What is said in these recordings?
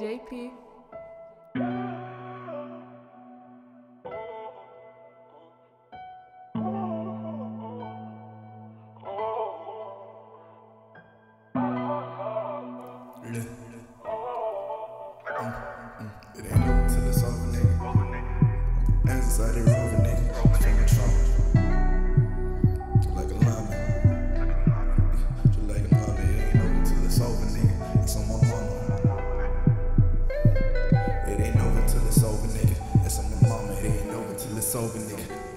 JP. Le nigga.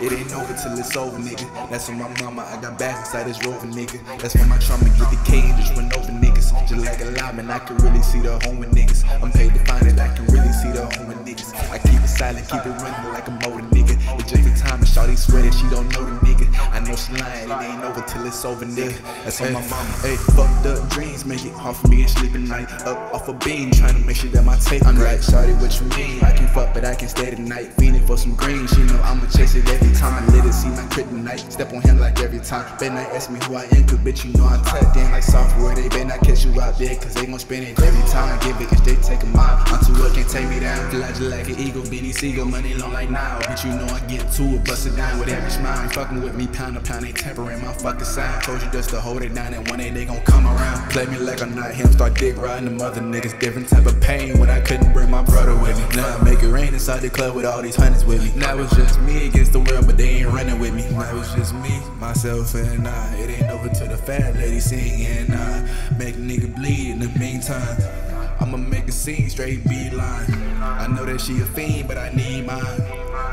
It ain't over till it's over, nigga. That's on my mama. I got bags inside this rover, nigga. That's when my trauma get the K and just run over niggas. Just like a lineman, I can really see the home niggas. I'm paid to find it, I can really see the home niggas. I keep it silent, keep it running like a motor, nigga. It's just the time Shawty swear that she don't know the nigga. I know she lying, it ain't over till it's over, nigga. That's on my mama. Hey, fucked up dreams make it hard for me to sleep at night. Up off a beam, trying to make sure that my tape. I'm like, Shawty, what you mean? I can fuck, but I can stay tonight. Feeling for some green, she know I'ma chase it every time I let it see my kryptonite. Step on him like every time. Better not ask me who I am, cause bitch, you know I'm tapped in like software. They better not catch you out there, cause they gon' spend it every time. Give it, if they take a mile. I'm too up, can't take me down. Fly just like an eagle, Benny Siegel, money long like now. Bitch, you know I get to it, bust down with every smile. Fucking with me, pound to pound, ain't tempering my fucking sign. Told you just to hold it down, and one day they gon' come around. Play me like I'm not him, start dick riding the mother niggas. Different type of pain when I couldn't bring my brother with me. Now I make it rain inside the club with all these hundreds with me. Now it's just me against the world, but they ain't running with me. Now it's just me, myself, and I. It ain't over till the fat lady sing, and I make nigga bleed in the meantime. I'ma make a scene straight beeline. I know that she a fiend, but I need mine.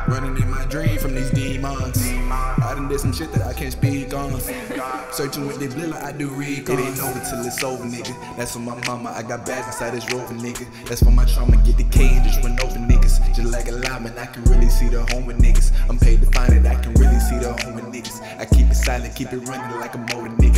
Running in my dream from these demons. I done did some shit that I can't speak on. Searching with the blilla, I do recon. It ain't over till it's over, nigga. That's on my mama. I got bags inside this rover, nigga. That's for my trauma. Get the K and just run over niggas. Just like a lineman, I can really see the home with niggas. I'm paid to find it, I can really see the home with niggas. I keep it silent, keep it running like a motor, nigga.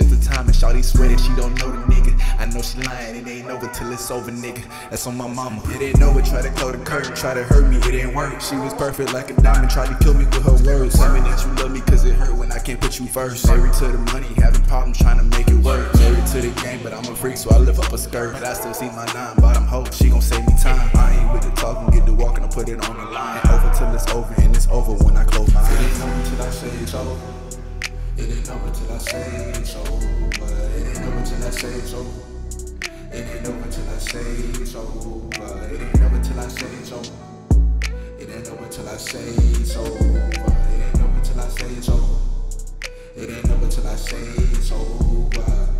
Just the time and Shawty swear she don't know the nigga. I know she lying, it ain't over till it's over, nigga. That's on my mama. It ain't over, try to close the curtain, try to hurt me, it ain't work. She was perfect like a diamond, tried to kill me with her words. Tell me that you love me cause it hurt when I can't put you first. Married to the money, having problems trying to make it work. Married to the game, but I'm a freak, so I lift up a skirt. But I still see my nine bottom hoe, she gon' save me time. I ain't with the talking, get the walking, I put it on the line. Over till it's over, and it's over when I close my eyes. It ain't over till I say it's over. It ain't over till I say it's over. It ain't over till I say it's over. It ain't over till I say it's over. It ain't over till I say it's over. It ain't over till I say it's over. It ain't over till I say it's over. It ain't over till I say it's over.